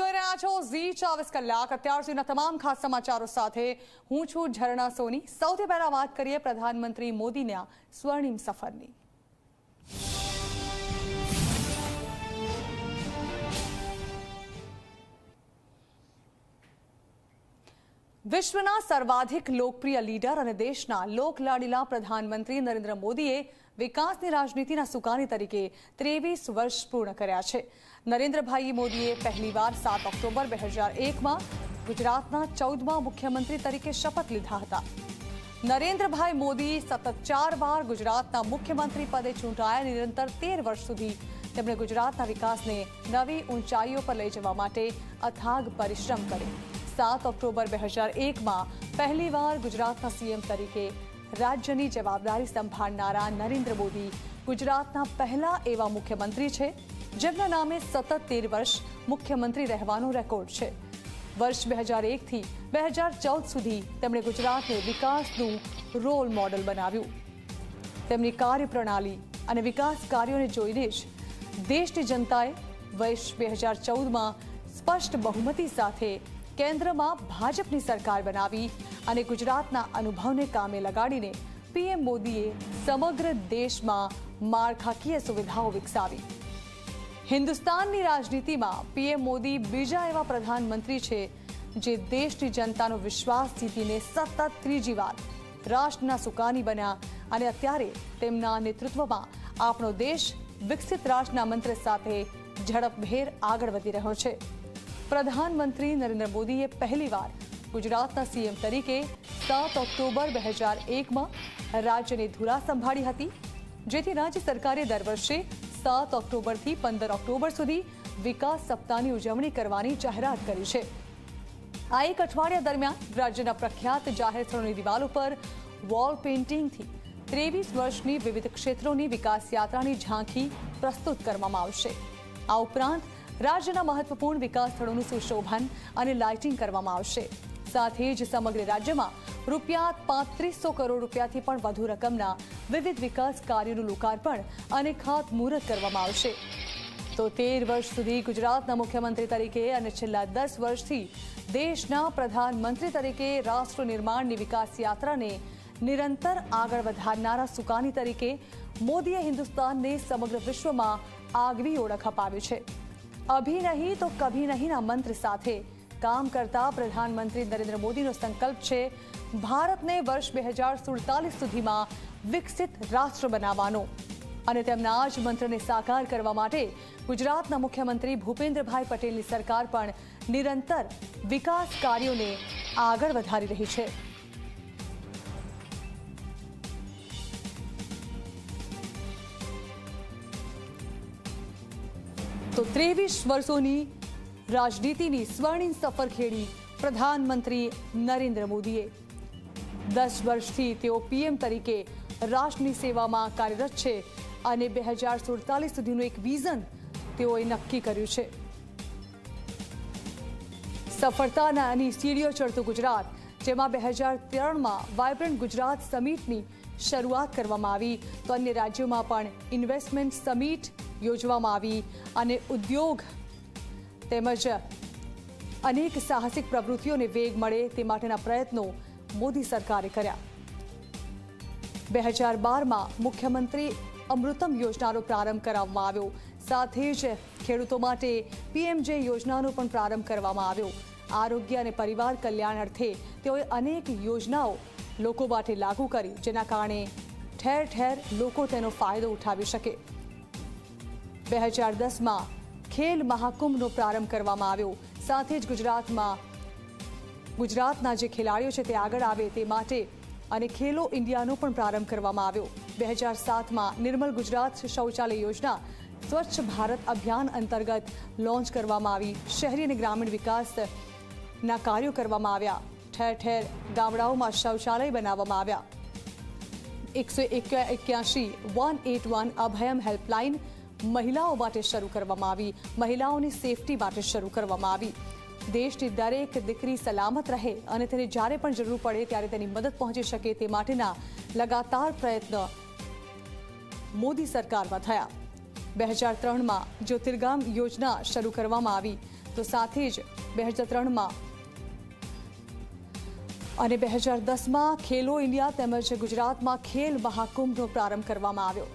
જોઈ રહ્યા છો. ઝી ચોવીસ કલાક. અત્યાર સુધીના તમામ ખાસ સમાચારો સાથે હું છું ઝરણા સોની. સૌથી પહેલા વાત કરીએ પ્રધાનમંત્રી મોદીના સ્વર્ણિમ સફરની. વિશ્વના સર્વાધિક લોકપ્રિય લીડર અને દેશના લોકલાડીલા પ્રધાનમંત્રી નરેન્દ્ર મોદીએ વિકાસની રાજનીતિના સુકાની તરીકે ત્રેવીસ વર્ષ પૂર્ણ કર્યા છે. નરેન્દ્રભાઈ મોદીએ પહેલીવાર સાત ઓક્ટોબર બે હજાર એકમાં ગુજરાતના ચૌદમા મુખ્યમંત્રી તરીકે શપથ લીધા હતા. નરેન્દ્રભાઈ મોદી સતત ચાર વાર ગુજરાતના મુખ્યમંત્રી પદે ચૂંટાયા નિરંતર તેર વર્ષ સુધી તેમણે ગુજરાતના વિકાસને નવી ઊંચાઈઓ પર લઈ જવા માટે અથાગ પરિશ્રમ કર્યો. સાત ઓક્ટોબર બે હજાર એકમાં પહેલીવાર ગુજરાતના સીએમ તરીકે રાજ્યની જવાબદારી સંભાળનારા નરેન્દ્ર મોદી ગુજરાતના પહેલા એવા મુખ્યમંત્રી છે, જેમના નામે સતત તેર વર્ષ મુખ્યમંત્રી રહેવાનો રેકોર્ડ છે. વર્ષ બે હજાર એકથી બે હજાર ચૌદ સુધી તેમણે ગુજરાતને વિકાસનું રોલ મોડલ બનાવ્યું. તેમની કાર્યપ્રણાલી અને વિકાસ કાર્યોને જોઈને જ દેશની જનતાએ વર્ષ બે હજાર ચૌદમાં સ્પષ્ટ બહુમતી સાથે કેન્દ્રમાં ભાજપની સરકાર બનાવી અને ગુજરાતના અનુભવને કામે લગાડીને પીએમ મોદીએ સમગ્ર દેશમાં માળખાકીય સુવિધાઓ વિકસાવી. હિન્દુસ્તાનની રાજનીતિમાં પીએમ મોદી બીજા એવા પ્રધાનમંત્રી છે જે દેશની જનતાનો વિશ્વાસ જીતીને સતત ત્રીજી વાર રાષ્ટ્રના સુકાની બન્યા અને અત્યારે તેમના નેતૃત્વમાં આપણો દેશ વિકસિત રાષ્ટ્રના મંત્ર સાથે ઝડપભેર આગળ વધી રહ્યો છે. પ્રધાનમંત્રી નરેન્દ્ર મોદીએ પહેલીવાર ગુજરાતના સીએમ તરીકે સાત ઓક્ટોબર બે હજાર એકમાં રાજ્યની ધુરા સંભાળી હતી જેથી રાજ્ય સરકારે દર વર્ષે સાત ઓક્ટોબરથી પંદર ઓક્ટોબર સુધી વિકાસ સપ્તાહની ઉજવણી કરવાની જાહેરાત કરી છે આ એક અઠવાડિયા દરમિયાન રાજ્યના પ્રખ્યાત જાહેર સ્થળોની દિવાલ ઉપર વોલ પેઇન્ટિંગથી ત્રેવીસ વર્ષની વિવિધ ક્ષેત્રોની વિકાસ યાત્રાની ઝાંખી પ્રસ્તુત કરવામાં આવશે આ ઉપરાંત રાજ્યના મહત્વપૂર્ણ વિકાસ સ્થળોનું સુશોભન અને લાઇટિંગ કરવામાં આવશે. સાથે જ સમગ્ર રાજ્યમાં રૂપિયા પાંત્રીસો કરોડ રૂપિયાથી પણ વધુ રકમના વિવિધ વિકાસ કાર્યોનું લોકાર્પણ અને ખાતમુહૂર્ત કરવામાં આવશે. તો તેર વર્ષ સુધી ગુજરાતના મુખ્યમંત્રી તરીકે અને છેલ્લા દસ વર્ષથી દેશના પ્રધાનમંત્રી તરીકે રાષ્ટ્ર નિર્માણની વિકાસ યાત્રાને નિરંતર આગળ વધારનારા સુકાની તરીકે મોદીએ હિન્દુસ્તાનને સમગ્ર વિશ્વમાં આગવી ઓળખ અપાવી છે. અભી નહીં તો કભી નહીંના મંત્ર સાથે કામ કરતા પ્રધાનમંત્રી નરેન્દ્ર મોદીનો સંકલ્પ છે ભારતને વર્ષ બે હજાર સુડતાલીસ સુધીમાં વિકસિત રાષ્ટ્ર બનાવવાનો અને તેમના આ જ મંત્રને સાકાર કરવા માટે ગુજરાતના મુખ્યમંત્રી ભૂપેન્દ્રભાઈ પટેલની સરકાર પણ નિરંતર વિકાસ કાર્યોને આગળ વધારી રહી છે તો ત્રેવીસ વર્ષોની રાજનીતિની સ્વર્ણિમ સફર ખેડી પ્રધાનમંત્રી નરેન્દ્ર મોદીએ. દસ વર્ષથી તેઓ પીએમ તરીકે રાષ્ટ્રની સેવામાં કાર્યરત છે અને બે હજાર સુડતાલીસ સુધીનું એક વિઝન તેઓએ નક્કી કર્યું છે. સફળતાના સીડીઓ ચડતું ગુજરાત જેમાં બે હજાર ત્રણમાં વાયબ્રન્ટ ગુજરાત સમિટની શરૂઆત કરવામાં આવી. તો અન્ય રાજ્યોમાં પણ ઇન્વેસ્ટમેન્ટ સમિટ યોજવામાં આવી અને ઉદ્યોગ તેમજ અનેક સાહસિક પ્રવૃત્તિઓને વેગ મળે તે માટેના પ્રયત્નો મોદી સરકારે કર્યા. બે હજાર બારમાં મુખ્યમંત્રી અમૃતમ યોજનાનો પ્રારંભ કરાવવામાં આવ્યો. સાથે જ ખેડૂતો માટે પીએમજે યોજનાનો પણ પ્રારંભ કરવામાં આવ્યો. આરોગ્ય અને પરિવાર કલ્યાણ અર્થે તેઓએ અનેક યોજનાઓ લોકો માટે લાગુ કરી, જેના કારણે ઠેર ઠેર લોકો તેનો ફાયદો ઉઠાવી શકે. બે હજાર દસમાં ખેલ મહાકુંભનો પ્રારંભ કરવામાં આવ્યો. સાથે જ ગુજરાતમાં, ગુજરાતના જે ખેલાડીઓ છે તે આગળ આવે તે માટે અને ખેલો ઇન્ડિયાનો પણ પ્રારંભ કરવામાં આવ્યો. બે હજાર સાતમાં નિર્મલ ગુજરાત શૌચાલય યોજના સ્વચ્છ ભારત અભિયાન અંતર્ગત લોન્ચ કરવામાં આવી. શહેરી અને ગ્રામીણ વિકાસના કાર્યો કરવામાં આવ્યા. ઠેર ઠેર ગામડાઓમાં શૌચાલય બનાવવામાં આવ્યા. એકસો એક્યાસી one eight one Abhayam helpline મહિલાઓ માટે શરૂ કરવામાં આવી. મહિલાઓની સેફટી માટે શરૂ કરવામાં આવી. દેશની દરેક દીકરી સલામત રહે અને તેને જ્યારે પણ જરૂર પડે ત્યારે તેની મદદ પહોંચી શકે તે માટેના લગાતાર પ્રયત્ન મોદી સરકારમાં થયા. બે હજાર ત્રણમાં જ્યોતિર્ગામ યોજના શરૂ કરવામાં આવી. તો સાથે જ બે હજાર ત્રણમાં અને બે હજાર દસમાં ખેલો ઇન્ડિયા તેમજ ગુજરાતમાં ખેલ મહાકુંભનો પ્રારંભ કરવામાં આવ્યો.